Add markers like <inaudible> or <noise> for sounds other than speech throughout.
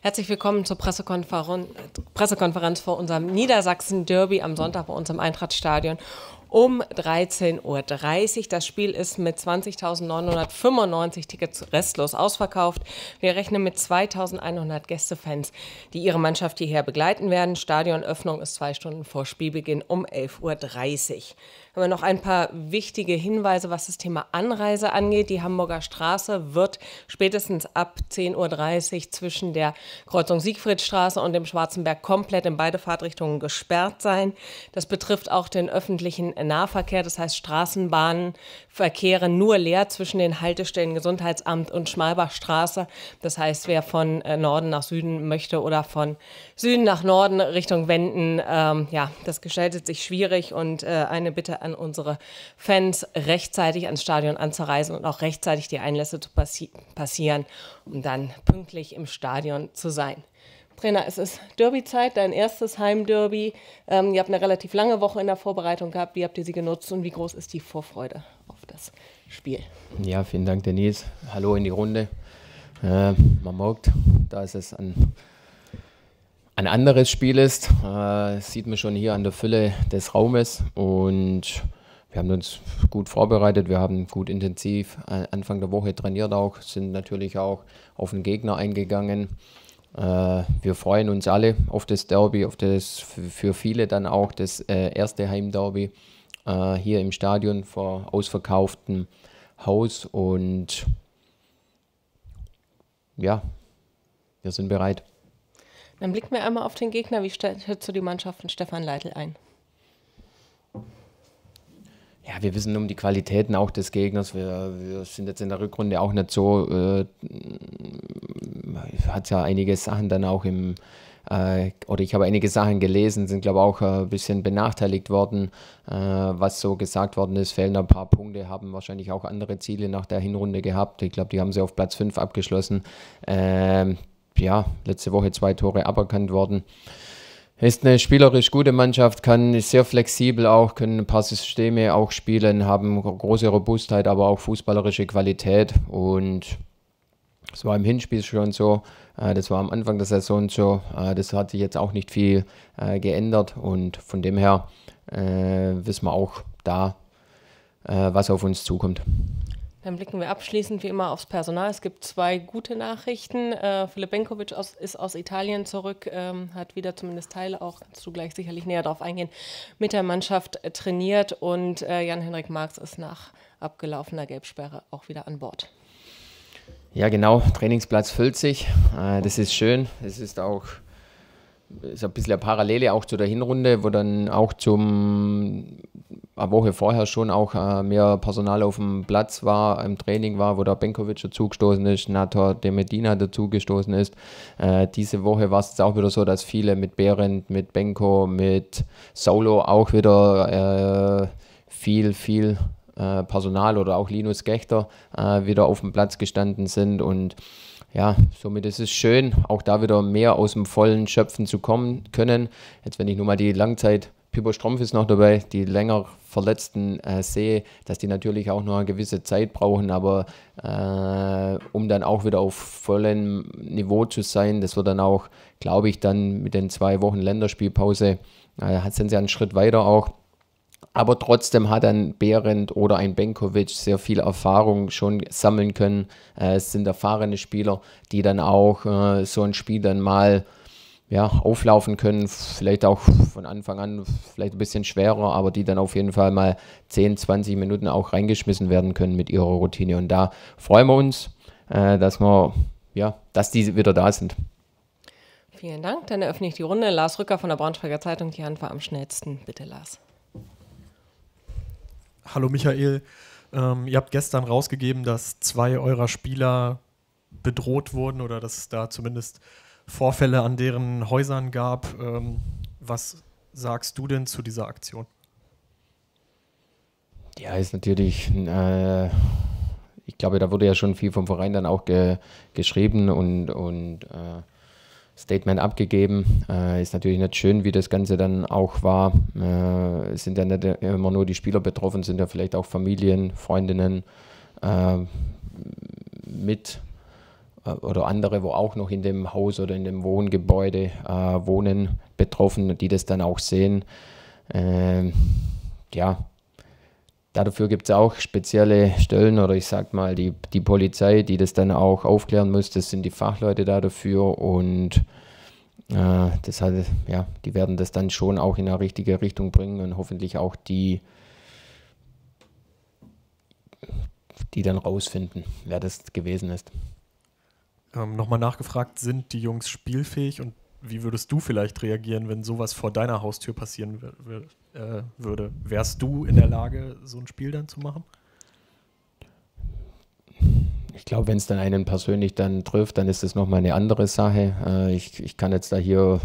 Herzlich willkommen zur Pressekonferenz, Pressekonferenz vor unserem Niedersachsen-Derby am Sonntag bei uns im Eintrachtstadion um 13.30 Uhr. Das Spiel ist mit 20.995 Tickets restlos ausverkauft. Wir rechnen mit 2.100 Gästefans, die ihre Mannschaft hierher begleiten werden. Stadionöffnung ist zwei Stunden vor Spielbeginn um 11.30 Uhr haben noch ein paar wichtige Hinweise, was das Thema Anreise angeht. Die Hamburger Straße wird spätestens ab 10.30 Uhr zwischen der Kreuzung Siegfriedstraße und dem Schwarzenberg komplett in beide Fahrtrichtungen gesperrt sein. Das betrifft auch den öffentlichen Nahverkehr, das heißt Straßenbahnen verkehren nur leer zwischen den Haltestellen Gesundheitsamt und Schmalbachstraße. Das heißt, wer von äh, Norden nach Süden möchte oder von Süden nach Norden Richtung Wenden, ähm, ja, das gestaltet sich schwierig und äh, eine Bitte an unsere Fans, rechtzeitig ans Stadion anzureisen und auch rechtzeitig die Einlässe zu passi passieren, um dann pünktlich im Stadion zu sein. Trainer, es ist Derby-Zeit, dein erstes Heimderby. Ähm, ihr habt eine relativ lange Woche in der Vorbereitung gehabt. Wie habt ihr sie genutzt und wie groß ist die Vorfreude auf das Spiel? Ja, vielen Dank, Denise. Hallo in die Runde. Äh, man merkt, da es ein, ein anderes Spiel ist, äh, sieht man schon hier an der Fülle des Raumes und wir haben uns gut vorbereitet, wir haben gut intensiv äh, Anfang der Woche trainiert auch, sind natürlich auch auf den Gegner eingegangen. Äh, wir freuen uns alle auf das Derby, auf das für viele dann auch das äh, erste Heimderby äh, hier im Stadion vor ausverkauftem Haus und ja, wir sind bereit. Dann blicken wir einmal auf den Gegner. Wie schätzt du die Mannschaft von Stefan Leitl ein? Ja, wir wissen um die Qualitäten auch des Gegners. Wir, wir sind jetzt in der Rückrunde auch nicht so, äh, hat ja einige Sachen dann auch im, äh, oder ich habe einige Sachen gelesen, sind glaube auch äh, ein bisschen benachteiligt worden, äh, was so gesagt worden ist, fehlen ein paar Punkte, haben wahrscheinlich auch andere Ziele nach der Hinrunde gehabt. Ich glaube, die haben sie auf Platz 5 abgeschlossen. Ähm, ja, letzte Woche zwei Tore aberkannt worden. Ist eine spielerisch gute Mannschaft, kann ist sehr flexibel auch, können ein paar Systeme auch spielen, haben große Robustheit, aber auch fußballerische Qualität. Und es war im Hinspiel schon so, äh, das war am Anfang der Saison so, äh, das hat sich jetzt auch nicht viel äh, geändert. Und von dem her wissen wir auch da, was auf uns zukommt. Dann blicken wir abschließend wie immer aufs Personal. Es gibt zwei gute Nachrichten. Philipp Benkovic ist aus Italien zurück, ähm, hat wieder zumindest Teile, auch kannst du gleich sicherlich näher darauf eingehen, mit der Mannschaft trainiert und Jan-Henrik Marx ist nach abgelaufener Gelbsperre auch wieder an Bord. Ja, genau. Trainingsplatz füllt sich. Äh, das ist schön. Es ist auch ist ein bisschen eine Parallele auch zu der Hinrunde, wo dann auch zum eine Woche vorher schon auch äh, mehr Personal auf dem Platz war, im Training war, wo der Benkovic dazugestoßen ist, Nator de Medina dazugestoßen ist. Äh, diese Woche war es jetzt auch wieder so, dass viele mit Behrendt, mit Benko, mit Solo auch wieder viel, viel äh, Personal oder auch Linus Gechter äh, wieder auf dem Platz gestanden sind und ja, somit ist es schön, auch da wieder mehr aus dem vollen Schöpfen zu kommen können. Jetzt, wenn ich nur mal die Langzeit Pipo Strumpf ist noch dabei, die länger Verletzten äh, sehe, dass die natürlich auch noch eine gewisse Zeit brauchen, aber äh, um dann auch wieder auf vollem Niveau zu sein, das wird dann auch, glaube ich, dann mit den zwei Wochen Länderspielpause, äh, sind sie einen Schritt weiter auch. Aber trotzdem hat ein Behrendt oder ein Benkovic sehr viel Erfahrung schon sammeln können. Äh, es sind erfahrene Spieler, die dann auch äh, so ein Spiel dann mal ja, auflaufen können, vielleicht auch von Anfang an vielleicht ein bisschen schwerer, aber die dann auf jeden Fall mal 10, 20 Minuten auch reingeschmissen werden können mit ihrer Routine. Und da freuen wir uns, äh, dass wir, ja, dass die wieder da sind. Vielen Dank. Dann eröffne ich die Runde. Lars Rücker von der Braunschweiger Zeitung. Die Hand war am schnellsten. Bitte, Lars. Hallo Michael. Ähm, ihr habt gestern rausgegeben, dass zwei eurer Spieler bedroht wurden oder dass es da zumindest Vorfälle an deren Häusern gab. Ähm, was sagst du denn zu dieser Aktion? Ja, ist natürlich, äh, ich glaube, da wurde ja schon viel vom Verein dann auch ge geschrieben und, und äh, Statement abgegeben. Äh, ist natürlich nicht schön, wie das Ganze dann auch war. Äh, sind ja nicht immer nur die Spieler betroffen, sind ja vielleicht auch Familien, Freundinnen äh, mit. Äh, oder andere, wo auch noch in dem Haus oder in dem Wohngebäude äh, wohnen, betroffen, die das dann auch sehen. Ähm, ja, dafür gibt es auch spezielle Stellen oder ich sag mal die, die Polizei, die das dann auch aufklären muss. Das sind die Fachleute da dafür und äh, das hat, ja, die werden das dann schon auch in eine richtige Richtung bringen und hoffentlich auch die, die dann rausfinden, wer das gewesen ist. Ähm, Nochmal nachgefragt, sind die Jungs spielfähig und wie würdest du vielleicht reagieren, wenn sowas vor deiner Haustür passieren äh, würde? Wärst du in der Lage, so ein Spiel dann zu machen? Ich glaube, wenn es dann einen persönlich dann trifft, dann ist das nochmal eine andere Sache. Äh, ich, ich kann jetzt da hier,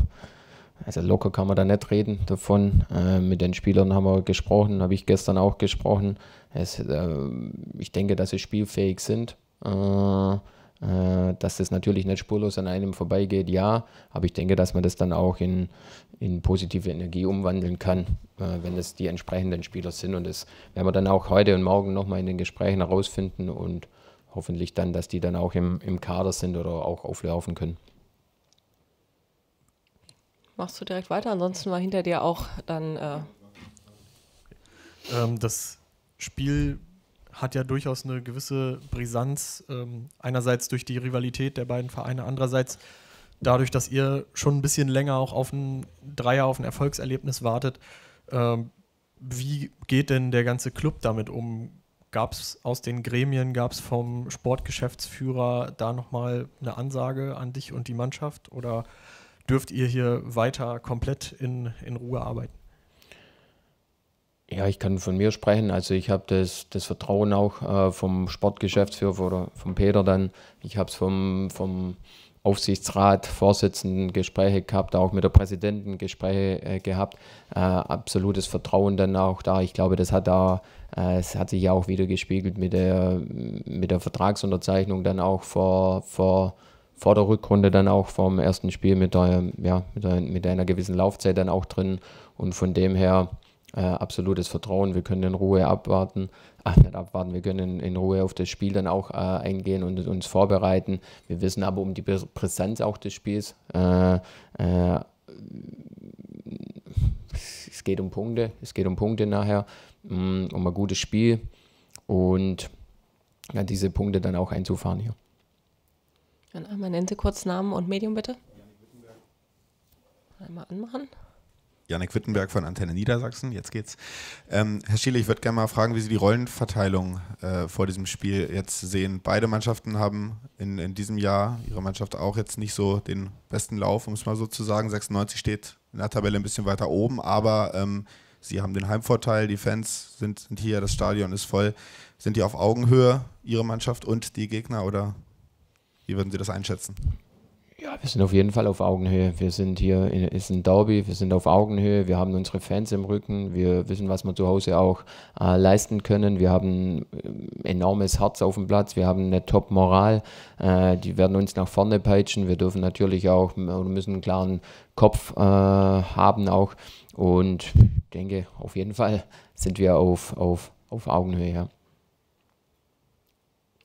also locker kann man da nicht reden davon. Äh, mit den Spielern haben wir gesprochen, habe ich gestern auch gesprochen. Es, ich denke, dass sie spielfähig sind. Äh, dass das natürlich nicht spurlos an einem vorbeigeht, ja, aber ich denke, dass man das dann auch in, in positive Energie umwandeln kann, äh, wenn es die entsprechenden Spieler sind. Und das werden wir dann auch heute und morgen nochmal in den Gesprächen herausfinden und hoffentlich dann, dass die dann auch im, im Kader sind oder auch auflaufen können. Machst du direkt weiter? Ansonsten war hinter dir auch dann. Äh ähm, das Spiel hat ja durchaus eine gewisse Brisanz. Ähm, einerseits durch die Rivalität der beiden Vereine, andererseits dadurch, dass ihr schon ein bisschen länger auch auf ein Dreier, auf ein Erfolgserlebnis wartet. Ähm, wie geht denn der ganze Club damit um? Gab es aus den Gremien, gab es vom Sportgeschäftsführer da nochmal eine Ansage an dich und die Mannschaft? Oder dürft ihr hier weiter komplett in, in Ruhe arbeiten? Ja, ich kann von mir sprechen. Also ich habe das, das Vertrauen auch äh, vom Sportgeschäftsführer oder vom Peter dann. Ich habe es vom, vom Aufsichtsrat, Vorsitzenden Gespräche gehabt, auch mit der Präsidenten Gespräche äh, gehabt. Äh, absolutes Vertrauen dann auch da. Ich glaube, das hat da, äh, es hat sich ja auch wieder gespiegelt mit der, mit der Vertragsunterzeichnung dann auch vor, vor, vor der Rückrunde dann auch vom ersten Spiel mit der, ja, mit, der, mit einer gewissen Laufzeit dann auch drin. Und von dem her äh, absolutes Vertrauen. Wir können in Ruhe abwarten, ach nicht abwarten, wir können in Ruhe auf das Spiel dann auch äh, eingehen und uns vorbereiten. Wir wissen aber um die Präsenz auch des Spiels. Äh, äh, es geht um Punkte, es geht um Punkte nachher, um, mm, um ein gutes Spiel und ja, diese Punkte dann auch einzufahren hier. Dann einmal nennen Sie kurz Namen und Medium bitte. Einmal anmachen. Janik Wittenberg von Antenne Niedersachsen. Jetzt geht's. Ähm, Herr Schiele, ich würde gerne mal fragen, wie Sie die Rollenverteilung äh, vor diesem Spiel jetzt sehen. Beide Mannschaften haben in, in diesem Jahr, Ihre Mannschaft auch jetzt nicht so den besten Lauf, um es mal so zu sagen. 96 steht in der Tabelle ein bisschen weiter oben, aber ähm, Sie haben den Heimvorteil, die Fans sind, sind hier, das Stadion ist voll. Sind die auf Augenhöhe, Ihre Mannschaft und die Gegner, oder wie würden Sie das einschätzen? Ja, wir sind auf jeden Fall auf Augenhöhe. Wir sind hier, in, ist ein Derby, wir sind auf Augenhöhe, wir haben unsere Fans im Rücken, wir wissen, was wir zu Hause auch äh, leisten können. Wir haben äh, enormes Herz auf dem Platz, wir haben eine Top-Moral, äh, die werden uns nach vorne peitschen. Wir dürfen natürlich auch, oder müssen einen klaren Kopf äh, haben auch. Und ich denke, auf jeden Fall sind wir auf, auf, auf Augenhöhe, ja.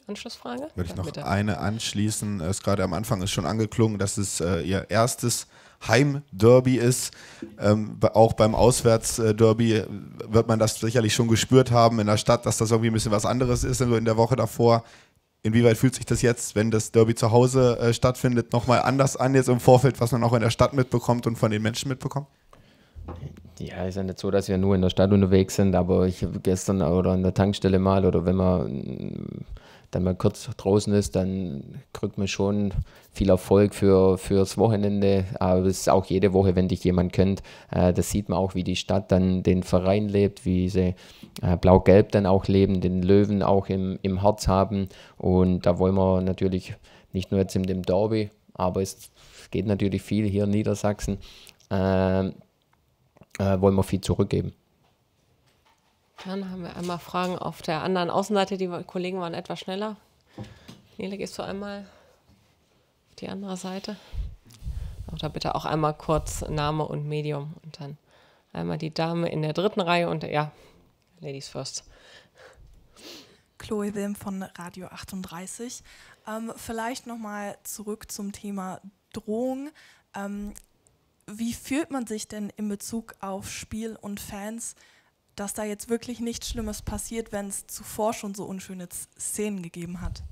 Anschlussfrage? Würde ich noch bitte. eine anschließen. Es gerade am Anfang ist schon angeklungen, dass es äh, ihr erstes Heimderby ist. Ähm, auch beim Auswärtsderby wird man das sicherlich schon gespürt haben in der Stadt, dass das irgendwie ein bisschen was anderes ist in der Woche davor. Inwieweit fühlt sich das jetzt, wenn das Derby zu Hause äh, stattfindet, nochmal anders an jetzt im Vorfeld, was man auch in der Stadt mitbekommt und von den Menschen mitbekommt? Ja, ist ja nicht so, dass wir nur in der Stadt unterwegs sind, aber ich habe gestern oder an der Tankstelle mal oder wenn man dann mal kurz draußen ist, dann kriegt man schon viel Erfolg für, fürs Wochenende. Aber es ist auch jede Woche, wenn dich jemand kennt. Äh, das sieht man auch, wie die Stadt dann den Verein lebt, wie sie äh, blau-gelb dann auch leben, den Löwen auch im, im Herz haben. Und da wollen wir natürlich nicht nur jetzt in dem Derby, aber es geht natürlich viel hier in Niedersachsen, äh, äh wollen wir viel zurückgeben. Dann haben wir einmal Fragen auf der anderen Außenseite. Die Kollegen waren etwas schneller. Nele, gehst du einmal auf die andere Seite? Oder bitte auch einmal kurz Name und Medium und dann einmal die Dame in der dritten Reihe und ja, Ladies first. Chloe Wilm von Radio 38. Ähm, vielleicht nochmal zurück zum Thema Drohung. Ähm, wie fühlt man sich denn in Bezug auf Spiel und Fans, dass da jetzt wirklich nichts Schlimmes passiert, wenn es zuvor schon so unschöne Szenen gegeben hat?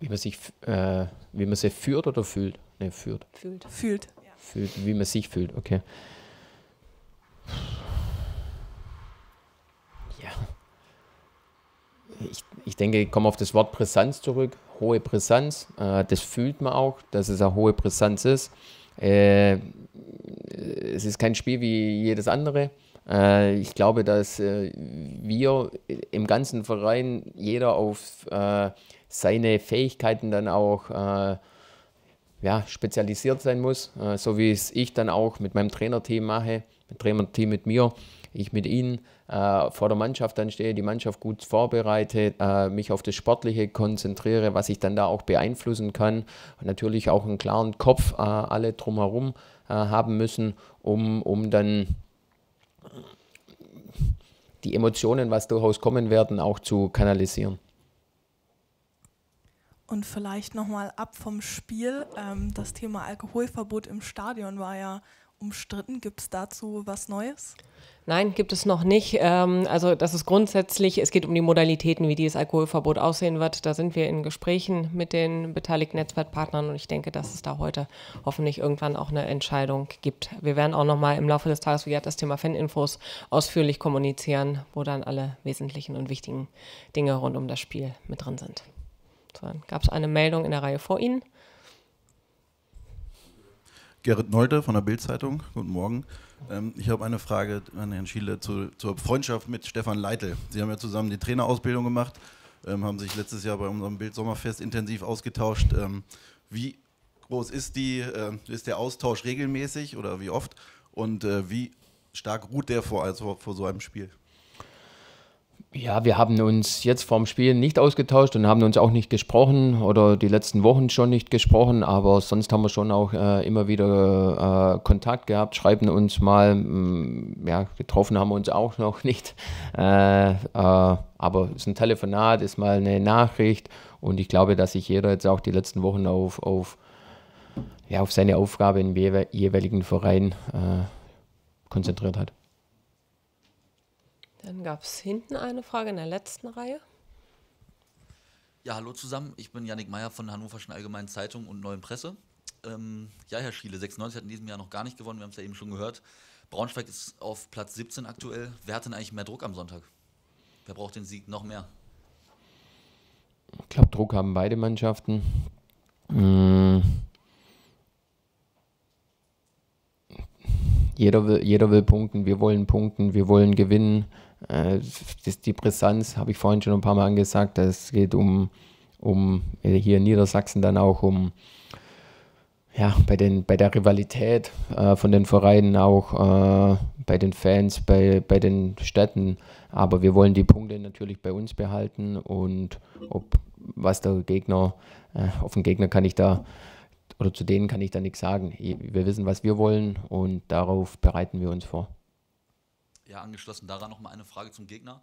Wie man sich, äh, wie man sich führt oder fühlt? Ne, führt. Fühlt. Fühlt. Ja. Fühlt, wie man sich fühlt, okay. Ja. Ich, ich denke, ich komme auf das Wort Brisanz zurück. Hohe Brisanz. Äh, das fühlt man auch, dass es eine hohe Brisanz ist. Äh, es ist kein Spiel wie jedes andere. Äh, ich glaube, dass äh, wir im ganzen Verein jeder auf äh, seine Fähigkeiten dann auch äh, ja, spezialisiert sein muss, äh, so wie es ich dann auch mit meinem Trainerteam mache, mit Trainerteam mit mir, ich mit ihnen äh, vor der Mannschaft dann stehe, die Mannschaft gut vorbereite, äh, mich auf das Sportliche konzentriere, was ich dann da auch beeinflussen kann und natürlich auch einen klaren Kopf äh, alle drumherum äh, haben müssen, um, um dann die Emotionen, was durchaus kommen werden, auch zu kanalisieren. Und vielleicht nochmal ab vom Spiel. Ähm, das Thema Alkoholverbot im Stadion war ja umstritten. Gibt es dazu was Neues? Nein, gibt es noch nicht. Ähm, also das ist grundsätzlich, es geht um die Modalitäten, wie dieses Alkoholverbot aussehen wird. Da sind wir in Gesprächen mit den beteiligten Netzwerkpartnern und ich denke, dass es da heute hoffentlich irgendwann auch eine Entscheidung gibt. Wir werden auch nochmal im Laufe des Tages, wie gesagt, das Thema Faninfos ausführlich kommunizieren, wo dann alle wesentlichen und wichtigen Dinge rund um das Spiel mit drin sind. So, dann gab es eine Meldung in der Reihe vor Ihnen. Gerrit Nolte von der Bild-Zeitung. Guten Morgen. Ähm, ich habe eine Frage an Herrn Schiele zu, zur Freundschaft mit Stefan Leitl. Sie haben ja zusammen die Trainerausbildung gemacht, ähm, haben sich letztes Jahr bei unserem Bild-Sommerfest intensiv ausgetauscht. Ähm, wie groß ist, die, äh, ist der Austausch regelmäßig oder wie oft? Und äh, wie stark ruht der vor, also vor so einem Spiel? Ja, wir haben uns jetzt vorm Spiel nicht ausgetauscht und haben uns auch nicht gesprochen oder die letzten Wochen schon nicht gesprochen, aber sonst haben wir schon auch äh, immer wieder äh, Kontakt gehabt, schreiben uns mal, mh, mm, ja, getroffen haben wir uns auch noch <laughs> nicht, äh, äh, aber es ist ein Telefonat, ist mal eine Nachricht und ich glaube, dass sich jeder jetzt auch die letzten Wochen auf, auf, ja, auf seine Aufgabe im jeweiligen Verein äh, konzentriert hat. Dann gab es hinten eine Frage in der letzten Reihe. Ja, hallo zusammen. Ich bin Yannick Meyer von der Hannoverschen Allgemeinen Zeitung und Neuen Presse. Ähm, ja, Herr Schiele, 96 hat in diesem Jahr noch gar nicht gewonnen, wir haben es ja eben schon gehört. Braunschweig ist auf Platz 17 aktuell. Wer hat denn eigentlich mehr Druck am Sonntag? Wer braucht den Sieg noch mehr? Ich glaube, Druck haben beide Mannschaften. Mmh. Jeder will, jeder will punkten, wir wollen punkten, wir wollen gewinnen. Äh, das, die Brisanz habe ich vorhin schon ein paar Mal angesagt. Es geht um, um hier in Niedersachsen dann auch um ja, bei, den, bei der Rivalität äh, von den Vereinen auch, äh, bei den Fans, bei, bei den Städten. Aber wir wollen die Punkte natürlich bei uns behalten und ob was der Gegner, äh, auf den Gegner kann ich da oder zu denen kann ich da nichts sagen. Wir wissen, was wir wollen und darauf bereiten wir uns vor. Ja, angeschlossen daran nochmal eine Frage zum Gegner.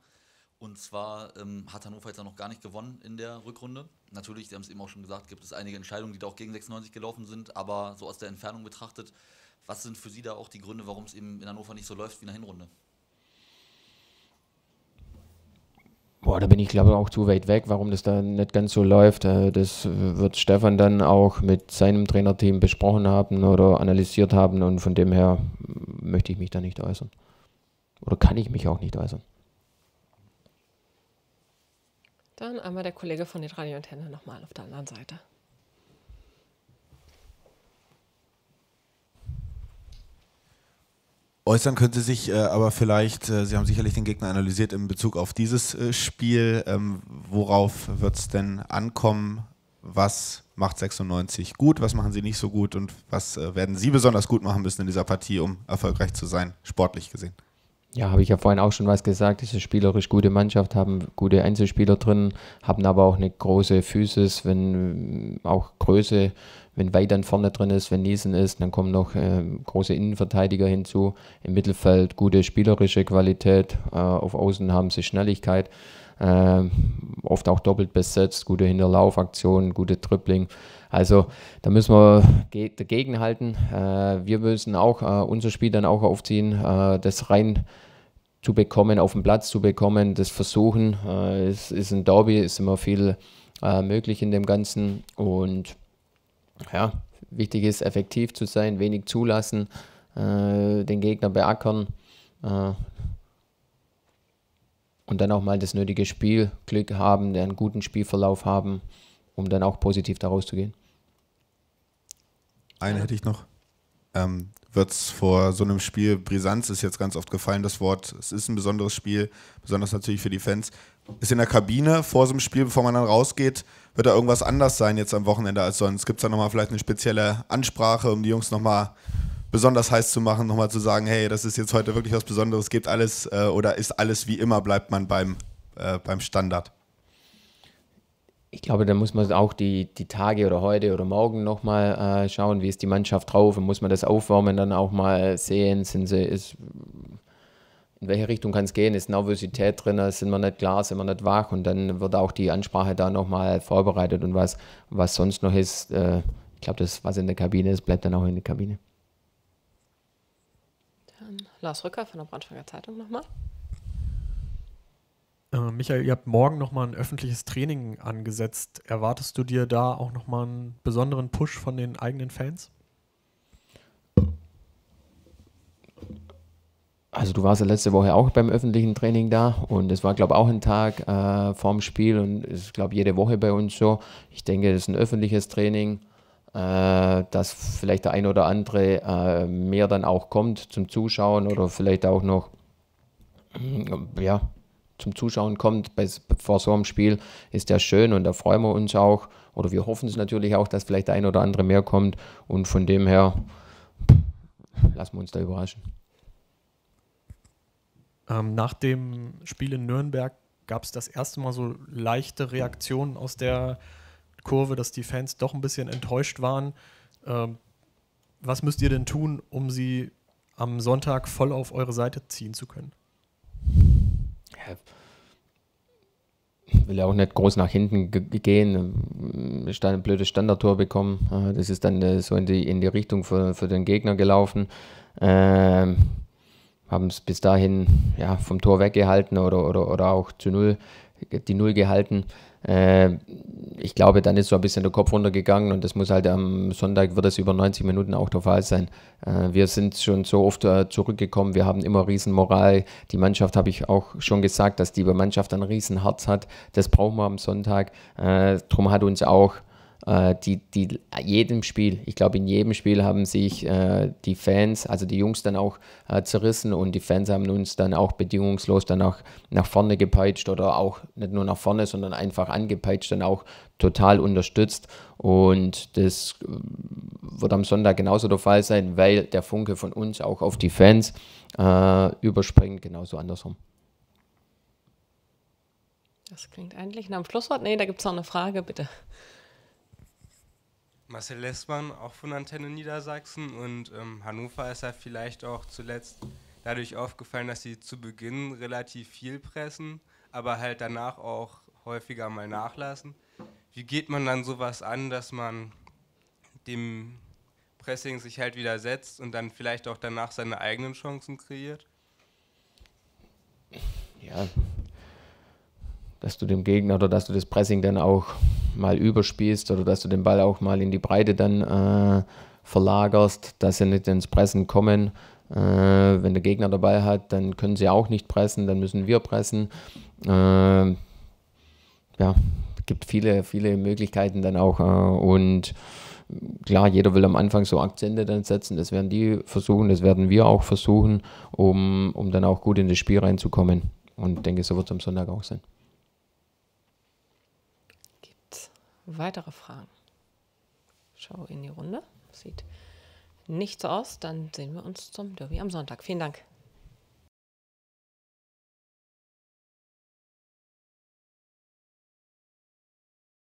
Und zwar ähm, hat Hannover jetzt noch gar nicht gewonnen in der Rückrunde. Natürlich, Sie haben es eben auch schon gesagt, gibt es einige Entscheidungen, die da auch gegen 96 gelaufen sind. Aber so aus der Entfernung betrachtet, was sind für Sie da auch die Gründe, warum es eben in Hannover nicht so läuft wie in der Hinrunde? Boah, da bin ich glaube ich auch zu weit weg, warum das da nicht ganz so läuft. Äh, das wird Stefan dann auch mit seinem Trainerteam besprochen haben oder analysiert haben und von dem her möchte ich mich da nicht äußern. Oder kann ich mich auch nicht äußern. Dann einmal der Kollege von den Radioantennen nochmal auf der anderen Seite. Äußern können Sie sich äh, aber vielleicht, äh, Sie haben sicherlich den Gegner analysiert in Bezug auf dieses äh, Spiel. Ähm, worauf wird es denn ankommen? Was macht 96 gut? Was machen Sie nicht so gut? Und was äh, werden Sie besonders gut machen müssen in dieser Partie, um erfolgreich zu sein, sportlich gesehen? Ja, habe ich ja vorhin auch schon was gesagt. Diese spielerisch gute Mannschaft, haben gute Einzelspieler drin, haben aber auch eine große Physis, wenn auch Größe wenn Weidern vorne drin ist, wenn Niesen ist, dann kommen noch äh, große Innenverteidiger hinzu. Im Mittelfeld gute spielerische Qualität, äh, auf Außen haben sie Schnelligkeit. äh, oft auch doppelt besetzt, gute Hinterlaufaktionen, gute Dribbling. Also da müssen wir dagegen halten. Äh, wir müssen auch äh, unser Spiel dann auch aufziehen, äh, das rein zu bekommen, auf den Platz zu bekommen, das versuchen. Es ist ein Derby, ist immer viel möglich in dem Ganzen und ja, wichtig ist, effektiv zu sein, wenig zulassen, äh, den Gegner beackern äh, und dann auch mal das nötige Spielglück haben, einen guten Spielverlauf haben, um dann auch positiv daraus zu gehen. Eine hätte ich noch. Ähm, Wird es vor so einem Spiel, Brisanz ist jetzt ganz oft gefallen, das Wort, es ist ein besonderes Spiel, besonders natürlich für die Fans. Ist in der Kabine vor so einem Spiel, bevor man dann rausgeht, wird da irgendwas anders sein jetzt am Wochenende als sonst? Gibt es da nochmal vielleicht eine spezielle Ansprache, um die Jungs nochmal besonders heiß zu machen, nochmal zu sagen, hey, das ist jetzt heute wirklich was Besonderes, gibt alles äh, oder ist alles wie immer, bleibt man beim, äh, beim Standard? ich glaube, da muss man auch die, die Tage oder heute oder morgen nochmal äh, schauen, wie ist die Mannschaft drauf und muss man das Aufwärmen dann auch mal sehen, sind sie, ist, in welche Richtung kann es gehen, ist Nervosität drin, sind wir nicht klar, sind wir nicht wach und dann wird auch die Ansprache da nochmal vorbereitet und was, was sonst noch ist, äh, ich glaube, das, was in der Kabine ist, bleibt dann auch in der Kabine. Dann Lars Rücker von der Braunschweiger Zeitung nochmal. Äh, Michael, ihr habt morgen nochmal ein öffentliches Training angesetzt. Erwartest du dir da auch nochmal einen besonderen Push von den eigenen Fans? Also du warst ja letzte Woche auch beim öffentlichen Training da und es war, glaube ich, auch ein Tag äh, vorm Spiel und es ist, glaube ich, jede Woche bei uns so. Ich denke, das ist ein öffentliches Training, äh, dass vielleicht der ein oder andere äh, mehr dann auch kommt zum Zuschauen oder vielleicht auch noch, ja, zum Zuschauen kommt bei, vor so einem Spiel, ist ja schön und da freuen wir uns auch. Oder wir hoffen es natürlich auch, dass vielleicht ein oder andere mehr kommt. Und von dem her lassen wir uns da überraschen. Ähm, nach dem Spiel in Nürnberg gab es das erste Mal so leichte Reaktionen aus der Kurve, dass die Fans doch ein bisschen enttäuscht waren. Ähm, was müsst ihr denn tun, um sie am Sonntag voll auf eure Seite ziehen zu können? will ja auch nicht groß nach hinten gehen, Stand, ein blödes Standardtor bekommen. Das ist dann äh, so in die, in die Richtung für, für den Gegner gelaufen. Ähm, haben es bis dahin ja, vom Tor weggehalten oder, oder, oder auch zu Null, die Null gehalten. Äh, ich glaube, dann ist so ein bisschen der Kopf runtergegangen und das muss halt am Sonntag, wird es über 90 Minuten auch der Fall sein. Äh, wir sind schon so oft äh, zurückgekommen, wir haben immer Riesenmoral. Die Mannschaft, habe ich auch schon gesagt, dass die Mannschaft ein Riesenherz hat. Das brauchen wir am Sonntag. Äh, drum hat uns auch die, die, jedem Spiel, ich glaube, in jedem Spiel haben sich äh, die Fans, also die Jungs dann auch äh, zerrissen und die Fans haben uns dann auch bedingungslos dann auch nach vorne gepeitscht oder auch nicht nur nach vorne, sondern einfach angepeitscht, dann auch total unterstützt. Und das äh, wird am Sonntag genauso der Fall sein, weil der Funke von uns auch auf die Fans äh, überspringt, genauso andersrum. Das klingt eigentlich nach einem Schlusswort. Nee, da gibt es noch eine Frage, bitte. Marcel Lessmann, auch von Antenne Niedersachsen und ähm, Hannover ist ja vielleicht auch zuletzt dadurch aufgefallen, dass sie zu Beginn relativ viel pressen, aber halt danach auch häufiger mal nachlassen. Wie geht man dann sowas an, dass man dem Pressing sich halt widersetzt und dann vielleicht auch danach seine eigenen Chancen kreiert? Ja, dass du dem Gegner oder dass du das Pressing dann auch mal überspielst oder dass du den Ball auch mal in die Breite dann äh, verlagerst, dass sie nicht ins Pressen kommen. Äh, wenn der Gegner dabei hat, dann können sie auch nicht pressen, dann müssen wir pressen. Äh, ja, gibt viele, viele Möglichkeiten dann auch. Äh, und klar, jeder will am Anfang so Akzente dann setzen, das werden die versuchen, das werden wir auch versuchen, um, um dann auch gut in das Spiel reinzukommen. Und denke, so wird es am Sonntag auch sein. Weitere Fragen? Schau in die Runde. Sieht nicht so aus. Dann sehen wir uns zum Derby am Sonntag. Vielen Dank.